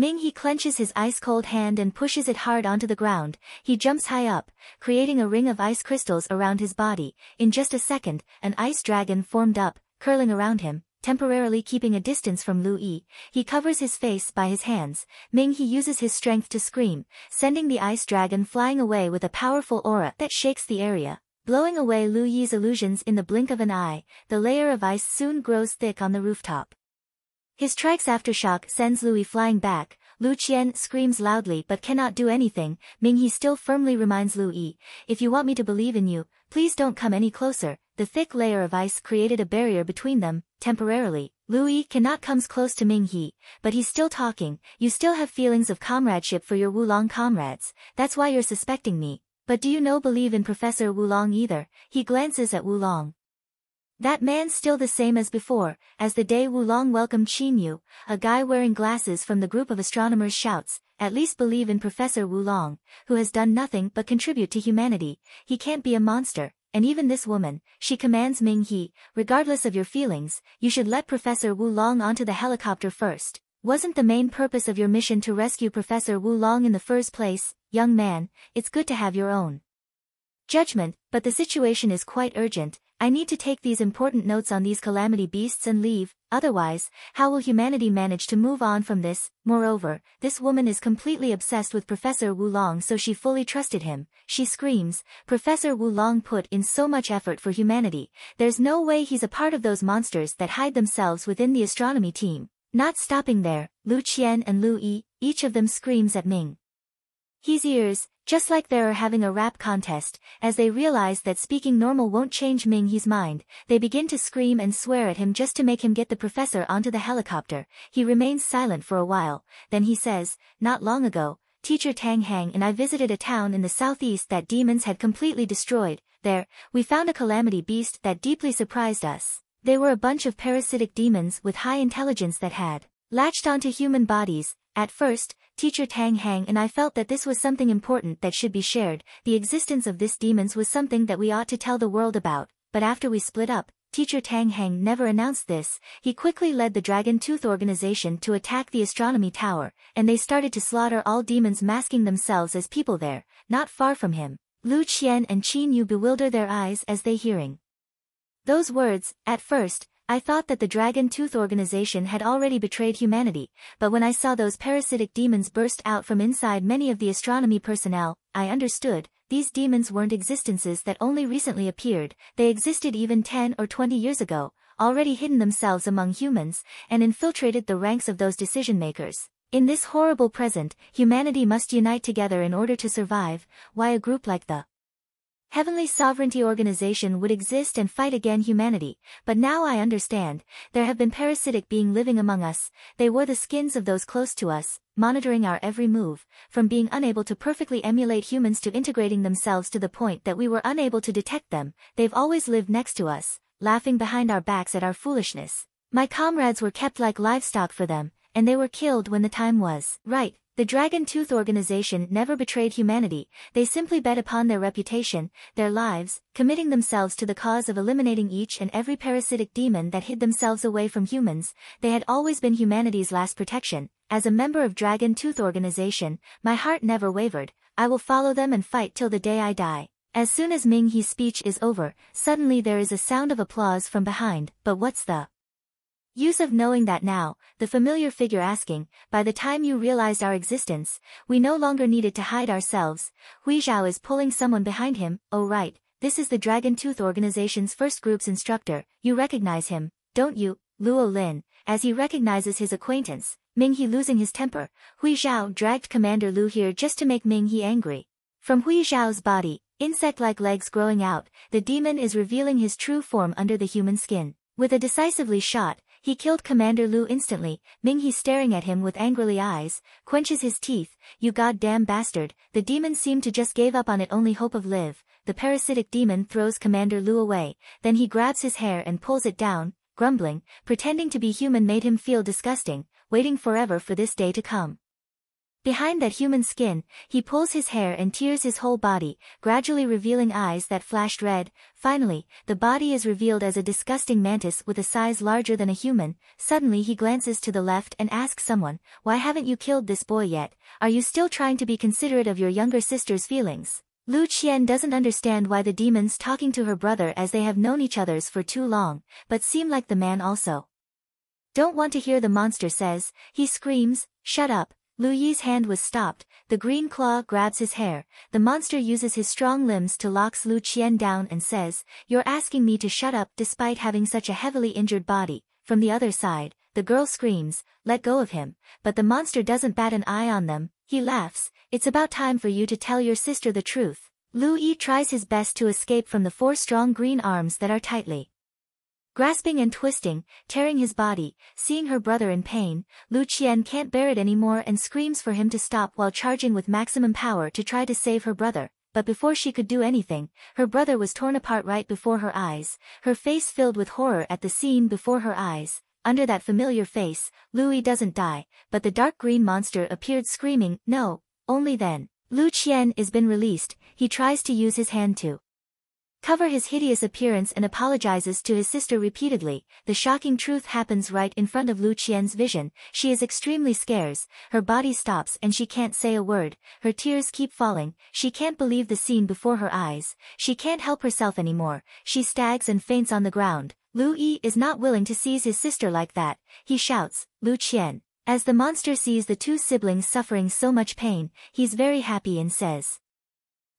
Ming He clenches his ice-cold hand and pushes it hard onto the ground, he jumps high up, creating a ring of ice crystals around his body. In just a second, an ice dragon formed up, curling around him, temporarily keeping a distance from Lu Yi. He covers his face by his hands. Ming He uses his strength to scream, sending the ice dragon flying away with a powerful aura that shakes the area. Blowing away Lu Yi's illusions in the blink of an eye, the layer of ice soon grows thick on the rooftop. His trike's aftershock sends Lu Yi flying back, Lu Qian screams loudly but cannot do anything, Ming He still firmly reminds Lu Yi, if you want me to believe in you, please don't come any closer, the thick layer of ice created a barrier between them, temporarily, Lu Yi cannot comes close to Ming He, but he's still talking, you still have feelings of comradeship for your Wulong comrades, that's why you're suspecting me, but do you know believe in Professor Wulong either, he glances at Wulong. That man's still the same as before, as the day Wulong welcomed Qin Yu, a guy wearing glasses from the group of astronomers shouts, at least believe in Professor Wulong, who has done nothing but contribute to humanity, he can't be a monster, and even this woman, she commands Ming He, regardless of your feelings, you should let Professor Wulong onto the helicopter first. Wasn't the main purpose of your mission to rescue Professor Wulong in the first place, young man, it's good to have your own judgment, but the situation is quite urgent, I need to take these important notes on these calamity beasts and leave, otherwise, how will humanity manage to move on from this? Moreover, this woman is completely obsessed with Professor Wulong so she fully trusted him, she screams, Professor Wulong put in so much effort for humanity, there's no way he's a part of those monsters that hide themselves within the astronomy team. Not stopping there, Lu Qian and Lu Yi, each of them screams at Ming. His ears, just like they're having a rap contest, as they realize that speaking normal won't change Ming He's mind, they begin to scream and swear at him just to make him get the professor onto the helicopter. He remains silent for a while, then he says, not long ago, teacher Tang Hang and I visited a town in the southeast that demons had completely destroyed. There, we found a calamity beast that deeply surprised us. They were a bunch of parasitic demons with high intelligence that had latched onto human bodies. At first, Teacher Tang Hang and I felt that this was something important that should be shared, the existence of this demons was something that we ought to tell the world about, but after we split up, Teacher Tang Hang never announced this, he quickly led the Dragon Tooth organization to attack the astronomy tower, and they started to slaughter all demons masking themselves as people there, not far from him. Lu Qian and Qin Yu bewilder their eyes as they hearing. Those words, at first, I thought that the Dragon Tooth organization had already betrayed humanity, but when I saw those parasitic demons burst out from inside many of the astronomy personnel, I understood, these demons weren't existences that only recently appeared, they existed even 10 or 20 years ago, already hidden themselves among humans, and infiltrated the ranks of those decision-makers. In this horrible present, humanity must unite together in order to survive, why a group like the Heavenly Sovereignty Organization would exist and fight again humanity, but now I understand, there have been parasitic being living among us, they wore the skins of those close to us, monitoring our every move, from being unable to perfectly emulate humans to integrating themselves to the point that we were unable to detect them, they've always lived next to us, laughing behind our backs at our foolishness. My comrades were kept like livestock for them, and they were killed when the time was right, the Dragon Tooth organization never betrayed humanity, they simply bet upon their reputation, their lives, committing themselves to the cause of eliminating each and every parasitic demon that hid themselves away from humans, they had always been humanity's last protection. As a member of Dragon Tooth organization, my heart never wavered, I will follow them and fight till the day I die. As soon as Ming He's speech is over, suddenly there is a sound of applause from behind, but what's the Use of knowing that now, the familiar figure asking, by the time you realized our existence, we no longer needed to hide ourselves, Hui Zhao is pulling someone behind him, oh right, this is the Dragon Tooth organization's first group's instructor, you recognize him, don't you, Luo Lin, as he recognizes his acquaintance, Ming He losing his temper, Hui Zhao dragged Commander Lu here just to make Ming He angry. From Hui Zhao's body, insect-like legs growing out, the demon is revealing his true form under the human skin. With a decisively shot, he killed Commander Lu instantly, Ming He staring at him with angrily eyes, quenches his teeth, you goddamn bastard, the demon seemed to just gave up on it only hope of live, the parasitic demon throws Commander Lu away, then he grabs his hair and pulls it down, grumbling, pretending to be human made him feel disgusting, waiting forever for this day to come. Behind that human skin, he pulls his hair and tears his whole body, gradually revealing eyes that flashed red. Finally, the body is revealed as a disgusting mantis with a size larger than a human. Suddenly he glances to the left and asks someone, why haven't you killed this boy yet? Are you still trying to be considerate of your younger sister's feelings? Lu Qian doesn't understand why the demon's talking to her brother as they have known each others for too long, but seem like the man also. Don't want to hear the monster says, he screams, shut up, Lu Yi's hand was stopped, the green claw grabs his hair, the monster uses his strong limbs to locks Lu Qian down and says, You're asking me to shut up despite having such a heavily injured body. From the other side, the girl screams, let go of him, but the monster doesn't bat an eye on them, he laughs, it's about time for you to tell your sister the truth. Lu Yi tries his best to escape from the four strong green arms that are tightly Grasping and twisting, tearing his body, seeing her brother in pain, Lu Qian can't bear it anymore and screams for him to stop while charging with maximum power to try to save her brother. But before she could do anything, her brother was torn apart right before her eyes, her face filled with horror at the scene before her eyes. Under that familiar face, Lu Yi doesn't die, but the dark green monster appeared screaming, no, only then. Lu Qian is been released, he tries to use his hand to cover his hideous appearance and apologizes to his sister repeatedly. The shocking truth happens right in front of Lu Qian's vision. She is extremely scares, her body stops and she can't say a word, her tears keep falling, she can't believe the scene before her eyes, she can't help herself anymore, she stags and faints on the ground. Lu Yi is not willing to seize his sister like that, he shouts, Lu Qian. As the monster sees the two siblings suffering so much pain, he's very happy and says,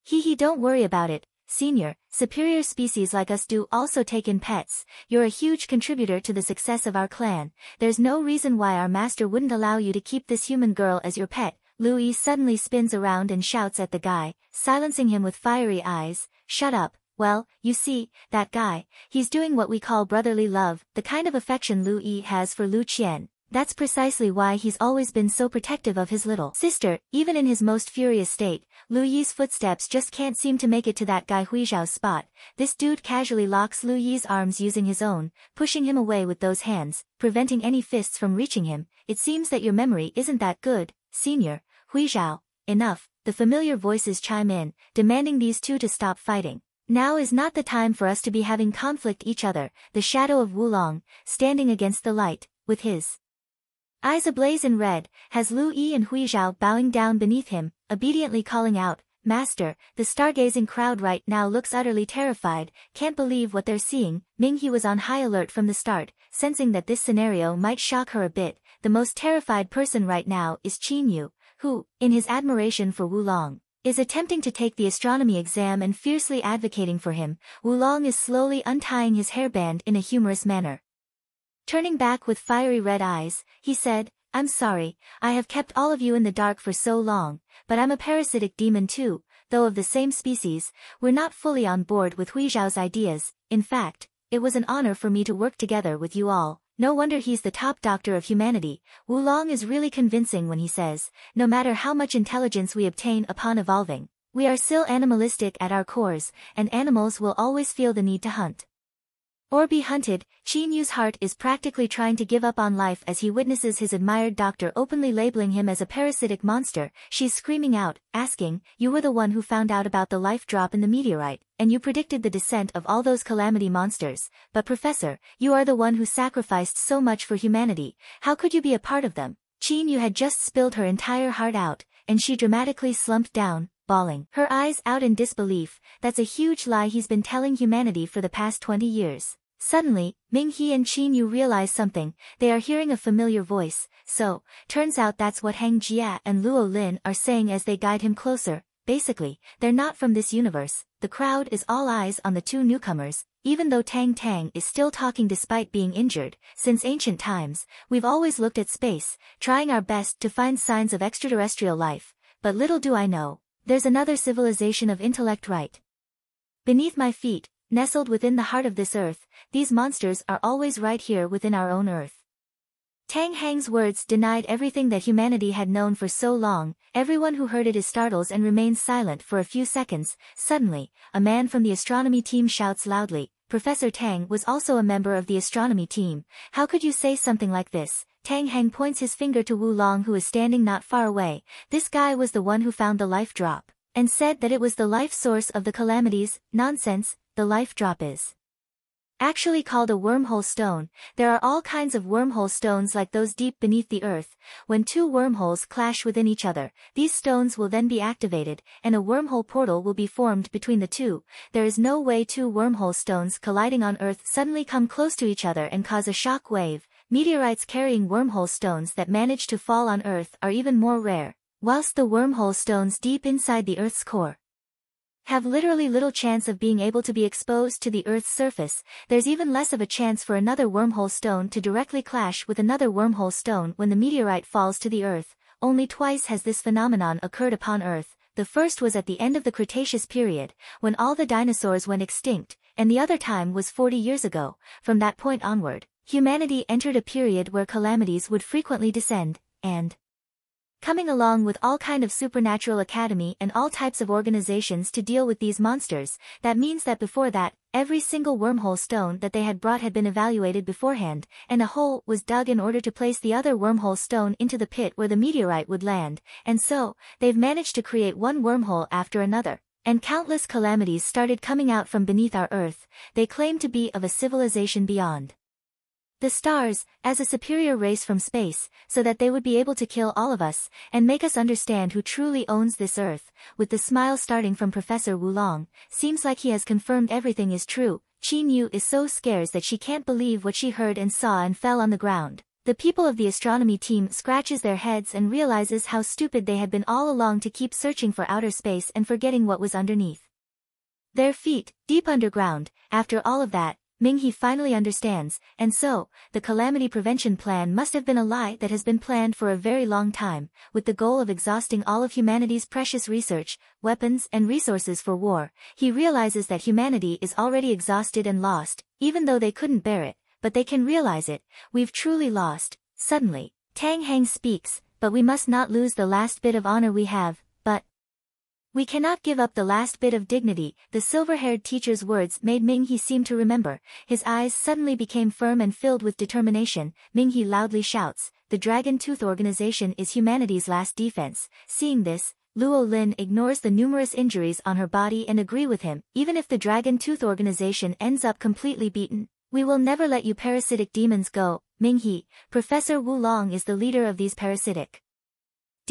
Hee hee don't worry about it, senior, superior species like us do also take in pets, you're a huge contributor to the success of our clan, there's no reason why our master wouldn't allow you to keep this human girl as your pet. Lu Yi suddenly spins around and shouts at the guy, silencing him with fiery eyes, shut up, well, you see, that guy, he's doing what we call brotherly love, the kind of affection Yi has for Lu Qian, that's precisely why he's always been so protective of his little sister, even in his most furious state, Lu Yi's footsteps just can't seem to make it to that guy Hui Zhao's spot. This dude casually locks Lu Yi's arms using his own, pushing him away with those hands, preventing any fists from reaching him. It seems that your memory isn't that good, senior, Hui Zhao. Enough, the familiar voices chime in, demanding these two to stop fighting. Now is not the time for us to be having conflict each other, the shadow of Wulong, standing against the light, with his Eyes ablaze in red, has Lu Yi and Hui Zhao bowing down beneath him, obediently calling out, Master, the stargazing crowd right now looks utterly terrified, can't believe what they're seeing, Ming He was on high alert from the start, sensing that this scenario might shock her a bit, the most terrified person right now is Qin Yu, who, in his admiration for Wu Long, is attempting to take the astronomy exam and fiercely advocating for him, Wu Long is slowly untying his hairband in a humorous manner. Turning back with fiery red eyes, he said, I'm sorry, I have kept all of you in the dark for so long, but I'm a parasitic demon too, though of the same species, we're not fully on board with Hui Zhao's ideas, in fact, it was an honor for me to work together with you all, no wonder he's the top doctor of humanity, Wu Long is really convincing when he says, no matter how much intelligence we obtain upon evolving, we are still animalistic at our cores, and animals will always feel the need to hunt. Or be hunted, Qin Yu's heart is practically trying to give up on life as he witnesses his admired doctor openly labeling him as a parasitic monster, she's screaming out, asking, you were the one who found out about the life drop in the meteorite, and you predicted the descent of all those calamity monsters, but professor, you are the one who sacrificed so much for humanity, how could you be a part of them? Qin Yu had just spilled her entire heart out, and she dramatically slumped down, bawling, her eyes out in disbelief, that's a huge lie he's been telling humanity for the past 20 years. Suddenly, Ming He and Qin Yu realize something, they are hearing a familiar voice, so, turns out that's what Hang Jia and Luo Lin are saying as they guide him closer, basically, they're not from this universe, the crowd is all eyes on the two newcomers, even though Tang Tang is still talking despite being injured, since ancient times, we've always looked at space, trying our best to find signs of extraterrestrial life, but little do I know, there's another civilization of intellect right. Beneath my feet, nestled within the heart of this earth, these monsters are always right here within our own earth. Tang Hang's words denied everything that humanity had known for so long, everyone who heard it is startles and remains silent for a few seconds, suddenly, a man from the astronomy team shouts loudly, Professor Tang was also a member of the astronomy team, how could you say something like this, Tang Heng points his finger to Wu Long who is standing not far away. This guy was the one who found the life drop. And said that it was the life source of the calamities. Nonsense, the life drop is actually called a wormhole stone, there are all kinds of wormhole stones like those deep beneath the earth. When two wormholes clash within each other, these stones will then be activated, and a wormhole portal will be formed between the two. There is no way two wormhole stones colliding on Earth suddenly come close to each other and cause a shock wave. Meteorites carrying wormhole stones that manage to fall on Earth are even more rare, whilst the wormhole stones deep inside the Earth's core have literally little chance of being able to be exposed to the Earth's surface, there's even less of a chance for another wormhole stone to directly clash with another wormhole stone when the meteorite falls to the Earth. Only twice has this phenomenon occurred upon Earth, the first was at the end of the Cretaceous period, when all the dinosaurs went extinct, and the other time was 40 years ago. From that point onward, humanity entered a period where calamities would frequently descend, and coming along with all kind of supernatural academy and all types of organizations to deal with these monsters, that means that before that, every single wormhole stone that they had brought had been evaluated beforehand, and a hole was dug in order to place the other wormhole stone into the pit where the meteorite would land, and so, they've managed to create one wormhole after another. And countless calamities started coming out from beneath our earth, they claim to be of a civilization beyond the stars, as a superior race from space, so that they would be able to kill all of us, and make us understand who truly owns this earth, with the smile starting from Professor Wulong, seems like he has confirmed everything is true, Qin Yu is so scared that she can't believe what she heard and saw and fell on the ground. The people of the astronomy team scratches their heads and realizes how stupid they had been all along to keep searching for outer space and forgetting what was underneath. Their feet, deep underground, after all of that, Ming-He finally understands, and so, the calamity prevention plan must have been a lie that has been planned for a very long time, with the goal of exhausting all of humanity's precious research, weapons and resources for war. He realizes that humanity is already exhausted and lost, even though they couldn't bear it, but they can realize it, we've truly lost. Suddenly, Tang Heng speaks, but we must not lose the last bit of honor we have, we cannot give up the last bit of dignity, the silver-haired teacher's words made Ming-He seem to remember. His eyes suddenly became firm and filled with determination. Ming-He loudly shouts, the Dragon Tooth Organization is humanity's last defense. Seeing this, Luo Lin ignores the numerous injuries on her body and agree with him, even if the Dragon Tooth Organization ends up completely beaten. We will never let you parasitic demons go, Ming-He. Professor Wu Long is the leader of these parasitic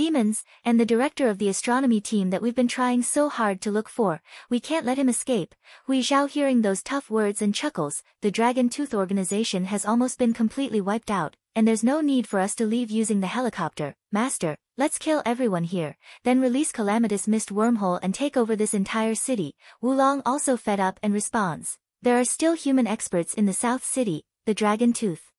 demons, and the director of the astronomy team that we've been trying so hard to look for, we can't let him escape. Hui Zhao hearing those tough words and chuckles, the Dragon Tooth organization has almost been completely wiped out, and there's no need for us to leave using the helicopter. Master, let's kill everyone here, then release Calamitous Mist Wormhole and take over this entire city. Wulong also fed up and responds. There are still human experts in the South City, the Dragon Tooth.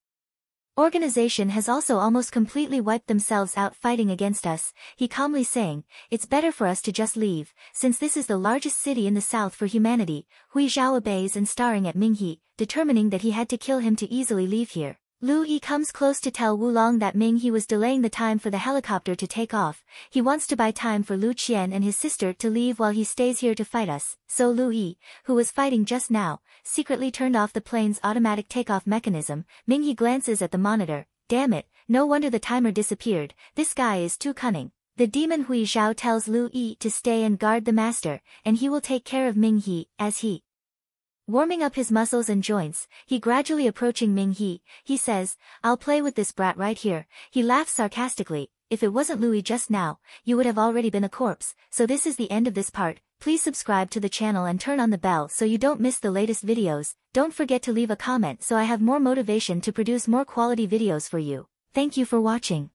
Organization has also almost completely wiped themselves out fighting against us, he calmly saying, it's better for us to just leave, since this is the largest city in the south for humanity, Hui Zhao obeys and staring at Ming-He, determining that he had to kill him to easily leave here. Lu Yi comes close to tell Wu Long that Ming He was delaying the time for the helicopter to take off. He wants to buy time for Lu Qian and his sister to leave while he stays here to fight us. So Lu Yi, who was fighting just now, secretly turned off the plane's automatic takeoff mechanism. Ming He glances at the monitor. Damn it, no wonder the timer disappeared. This guy is too cunning. The demon Hui Zhao tells Lu Yi to stay and guard the master, and he will take care of Ming He, as he Warming up his muscles and joints, he gradually approaching Ming He, he says, I'll play with this brat right here. He laughs sarcastically, if it wasn't Lu Yi just now, you would have already been a corpse, so this is the end of this part. Please subscribe to the channel and turn on the bell so you don't miss the latest videos. Don't forget to leave a comment so I have more motivation to produce more quality videos for you. Thank you for watching.